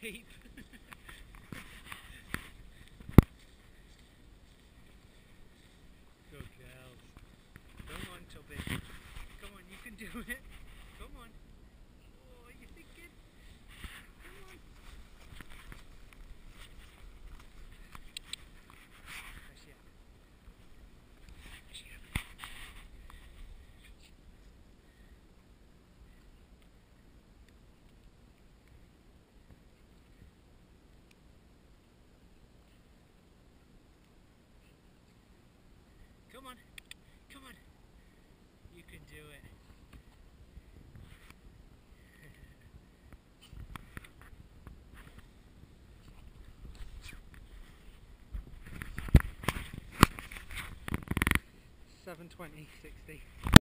deep. Good girls. Come on, Tubby. Come on, you can do it. 720, 60.